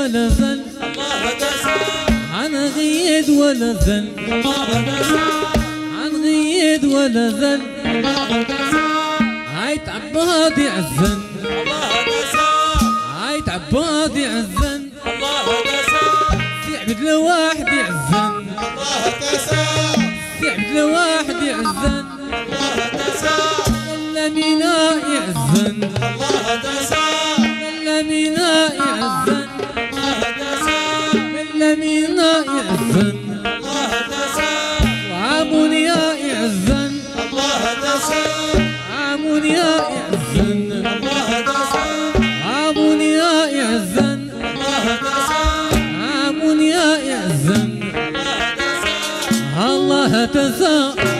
ولا ذن عن غيد ولا ذن عن غيد ولا ذن هاي تعباد يعزن هاي تعباد يعزن في عبد الواحد يعزن في عبد الواحد يعزن ولا ميناء يعزن ولا ميناء يعزن ولا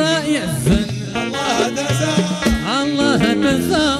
الله تسا الله تسا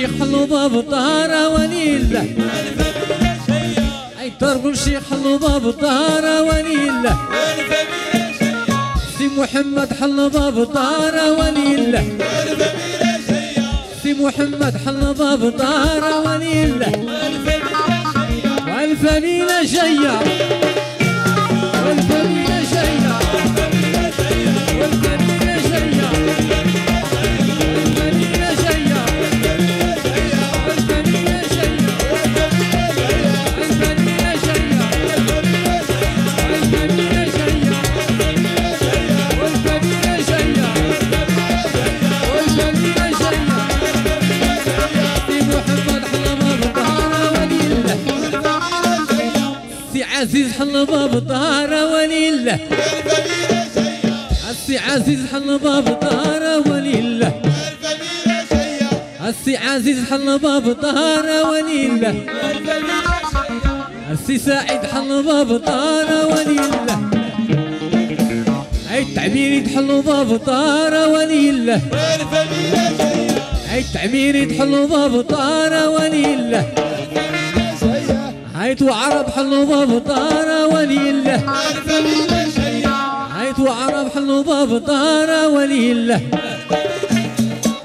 الشيخ حلوبة بطارة شيا عيد ضرب الشيخ حلوبة بطارة شيا سي محمد حلوبة بطارة شيا سي محمد حلوبة بطارة وليلة والفميلة جاية عزيز حل باب دار ولله. السي عزيز حل باب دار ولله. السي سعيد حل باب دار ولله. اي التعبير يتحل باب دار ولله. هاي التعبير يتحل باب دار ولله. هاي عرب حل باب دار ولله. هاي عرب الضباب بطارة ولي الله.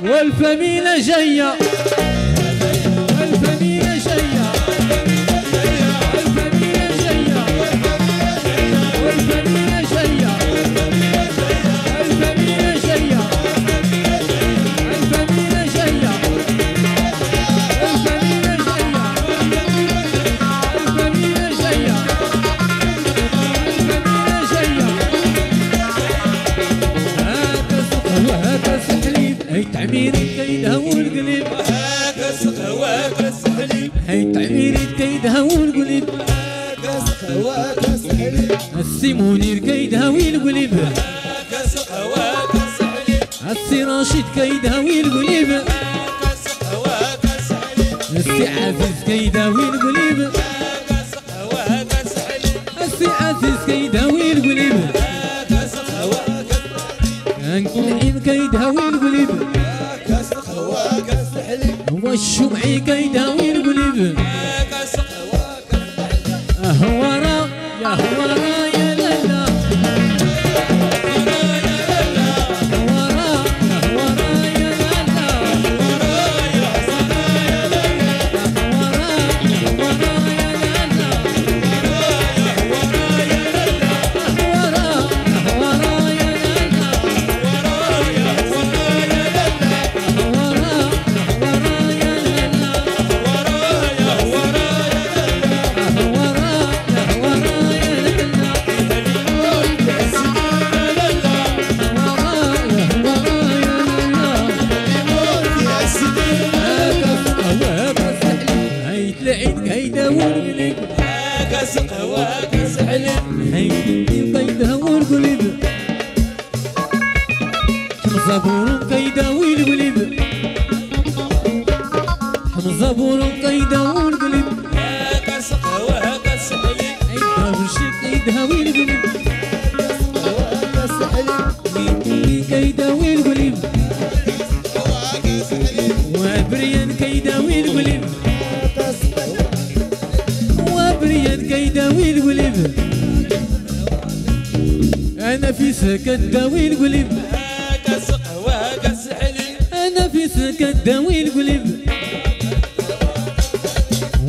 والفميلة جاية. تعمير كيدها والقلب السي منير كيدها والقلب السي راشد كيدها والقلب السي عزيز كيدها والقلب السي عزيز كيدها والقلب كان كل كيدها والقلب هو الشمعي كيدها والقلب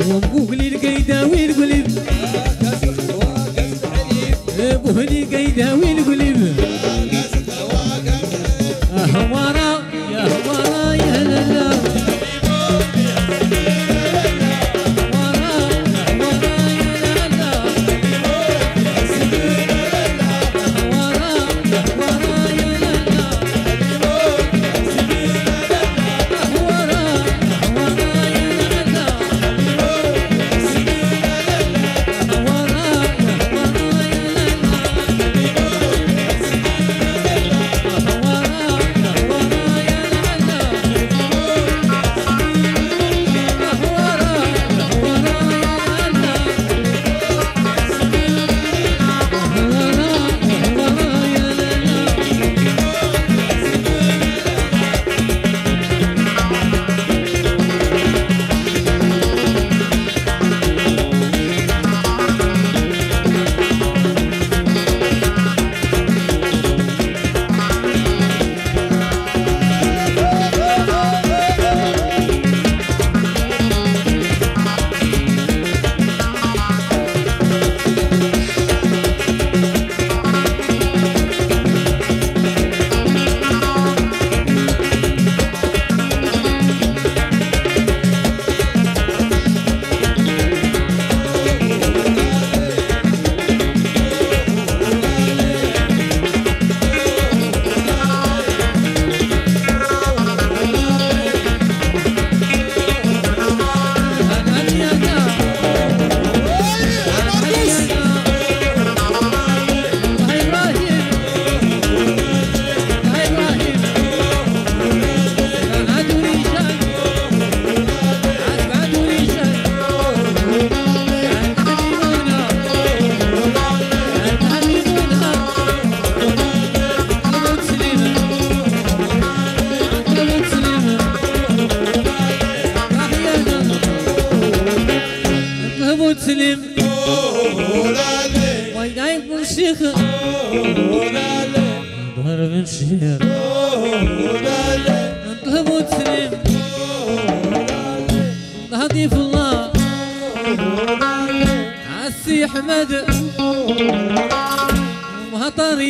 وقولي القيدا والقلب بوهني قيدا والقلب يا هوارا يا هوارا يا لالا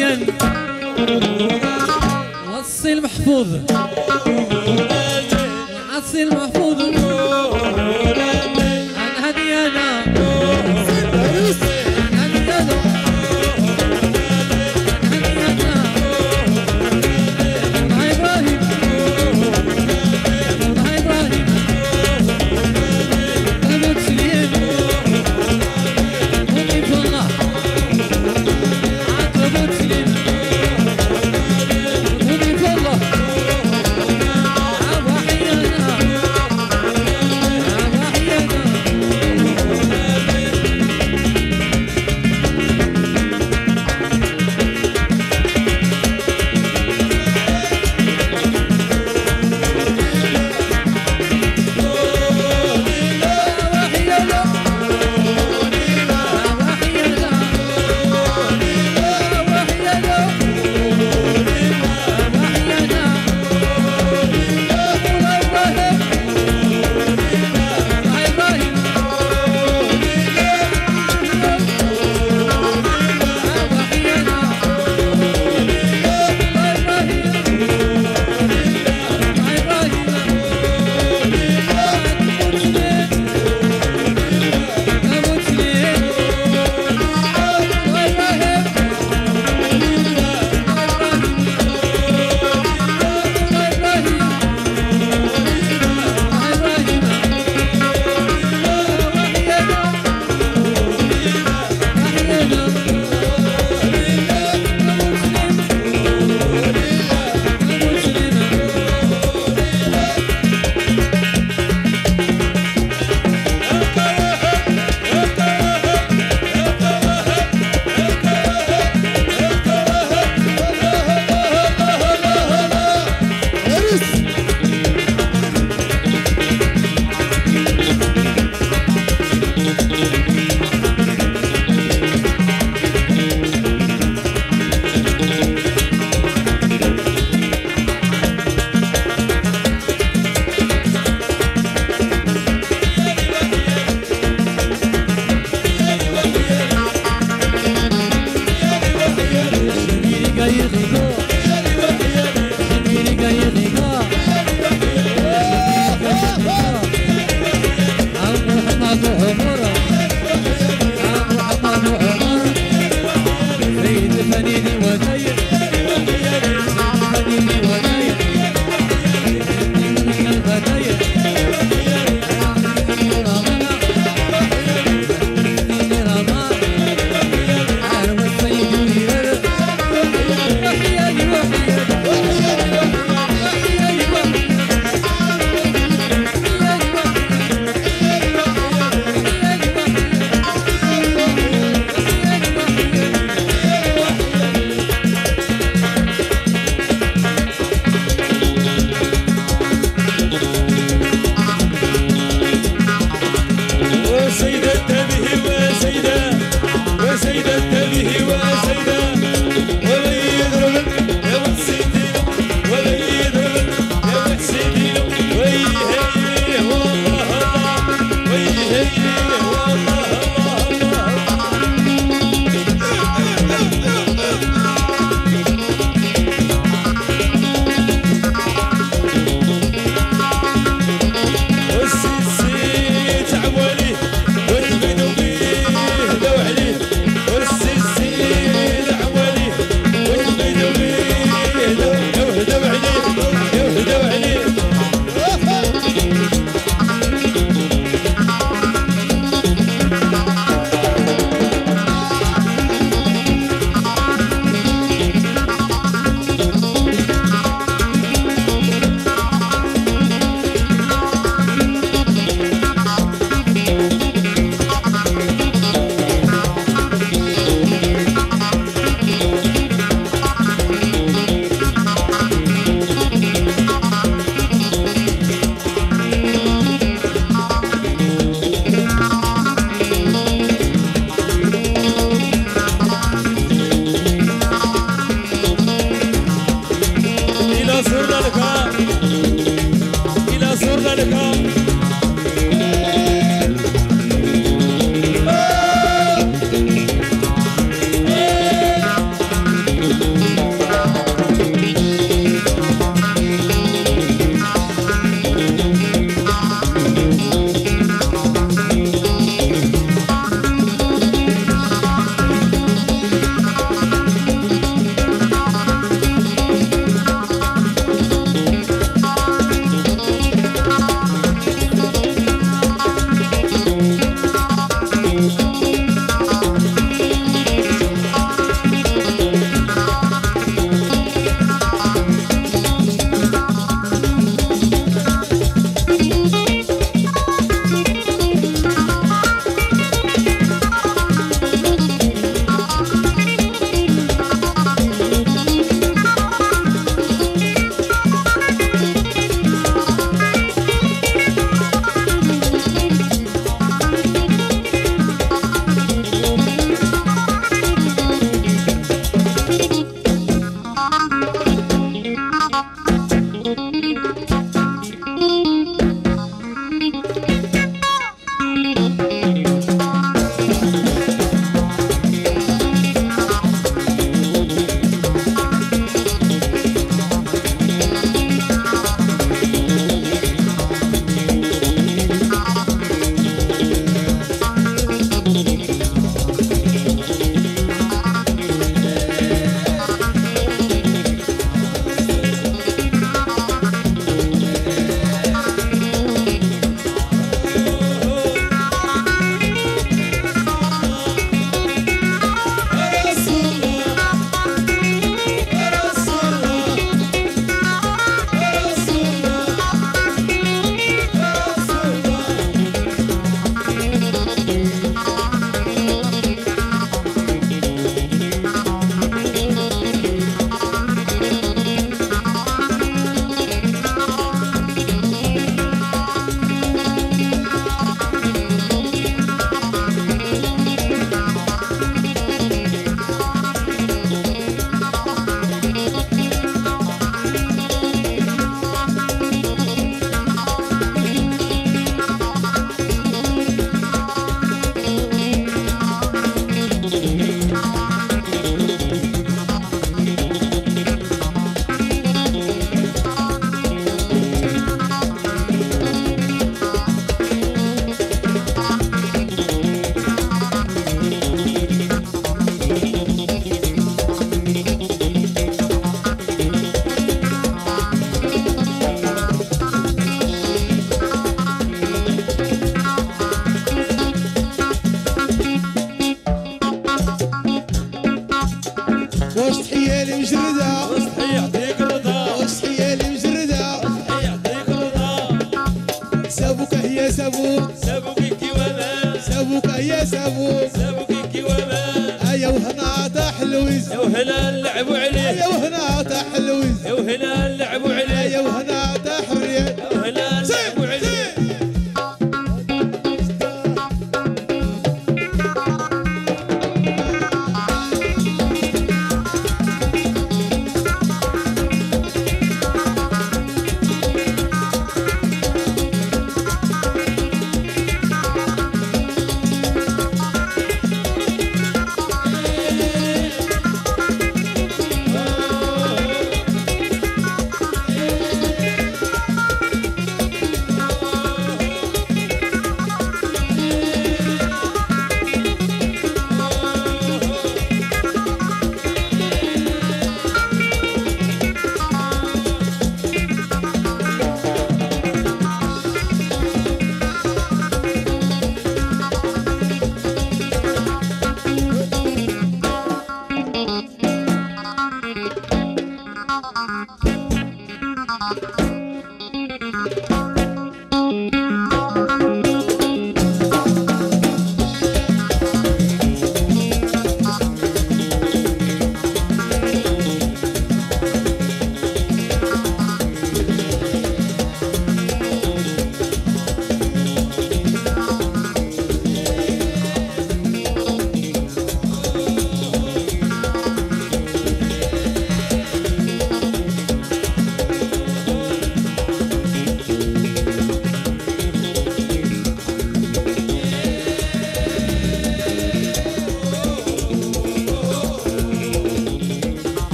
مهطريا وصي المحفوظ. عسي المحفوظ.